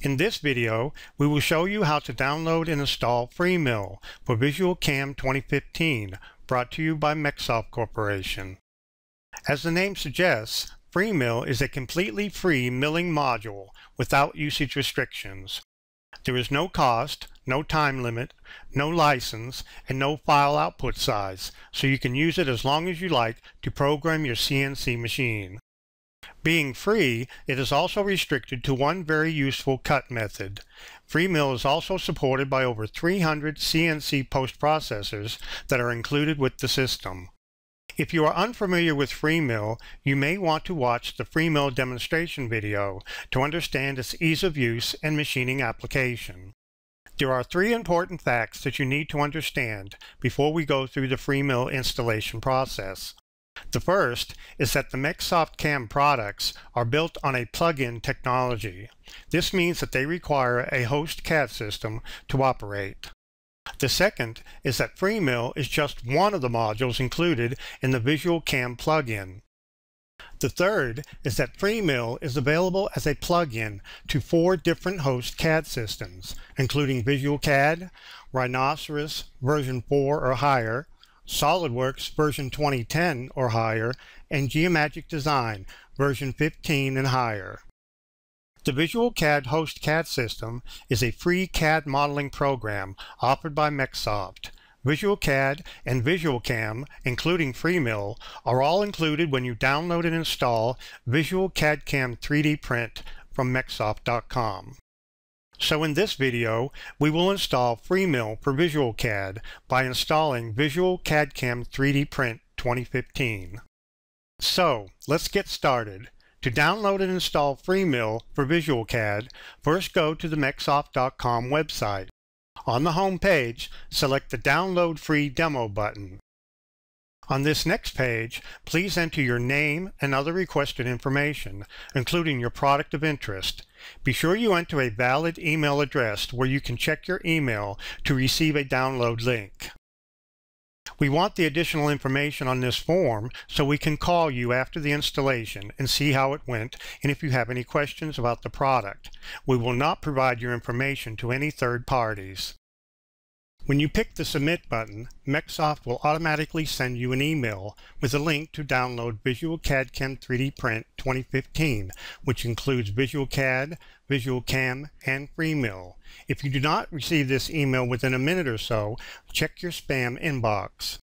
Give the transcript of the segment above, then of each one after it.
In this video, we will show you how to download and install FreeMill for Visual Cam 2015, brought to you by MecSoft Corporation. As the name suggests, FreeMill is a completely free milling module without usage restrictions. There is no cost, no time limit, no license, and no file output size, so you can use it as long as you like to program your CNC machine. Being free, it is also restricted to one very useful cut method. FreeMill is also supported by over 300 CNC post-processors that are included with the system. If you are unfamiliar with FreeMill, you may want to watch the FreeMill demonstration video to understand its ease of use and machining application. There are three important facts that you need to understand before we go through the FreeMill installation process. The first is that the MecSoft CAM products are built on a plug-in technology. This means that they require a host CAD system to operate. The second is that FreeMill is just one of the modules included in the Visual CAM plugin. The third is that FreeMill is available as a plugin to four different host CAD systems, including Visual CAD, Rhinoceros version 4 or higher, SOLIDWORKS version 2010 or higher, and Geomagic Design version 15 and higher. The Visual CAD Host CAD system is a free CAD modeling program offered by MecSoft. Visual CAD and Visual Cam, including FreeMill, are all included when you download and install Visual CAD Cam 3D Print from MecSoft.com. So in this video, we will install FreeMill for Visual CAD by installing Visual CAD Cam 3D Print 2015. So, let's get started. To download and install FreeMill for Visual CAD, first go to the MecSoft.com website. On the home page, select the Download Free Demo button. On this next page, please enter your name and other requested information, including your product of interest. Be sure you enter a valid email address where you can check your email to receive a download link. We want the additional information on this form so we can call you after the installation and see how it went and if you have any questions about the product. We will not provide your information to any third parties. When you pick the Submit button, MecSoft will automatically send you an email with a link to download Visual CAD Cam 3D Print 2015, which includes Visual CAD, Visual Cam, and FreeMill. If you do not receive this email within a minute or so, check your spam inbox.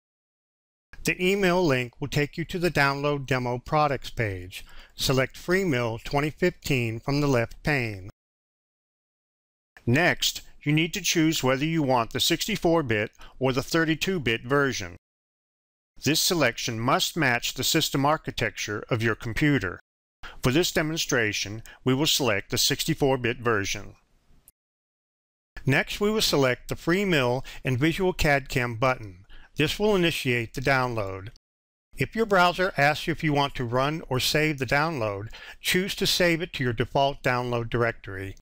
The email link will take you to the Download Demo Products page. Select FreeMill 2015 from the left pane. Next, you need to choose whether you want the 64-bit or the 32-bit version. This selection must match the system architecture of your computer. For this demonstration, we will select the 64-bit version. Next, we will select the FreeMill and Visual CAD Cam button. This will initiate the download. If your browser asks you if you want to run or save the download, choose to save it to your default download directory.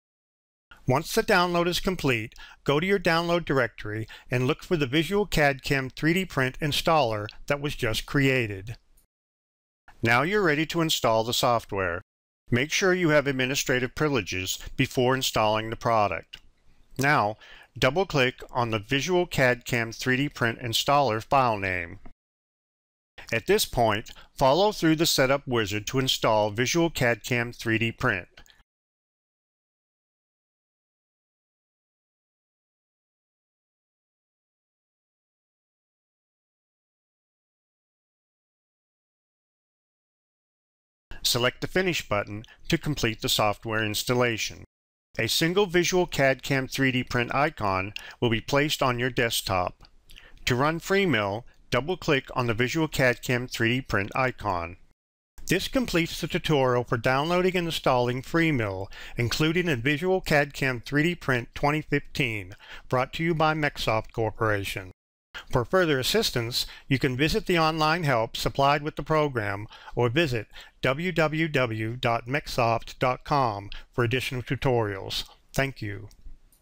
Once the download is complete, go to your download directory and look for the Visual CAD Cam 3D Print installer that was just created. Now you're ready to install the software. Make sure you have administrative privileges before installing the product. Now, double-click on the Visual CAD Cam 3D Print installer file name. At this point, follow through the setup wizard to install Visual CAD Cam 3D Print. Select the Finish button to complete the software installation. A single visual CAD CAM 3D print icon will be placed on your desktop. To run FreeMill, double-click on the Visual CAD CAM 3D print icon. This completes the tutorial for downloading and installing FreeMill, including a Visual CAD CAM 3D Print 2015, brought to you by MecSoft Corporation. For further assistance, you can visit the online help supplied with the program or visit www.mecsoft.com for additional tutorials. Thank you.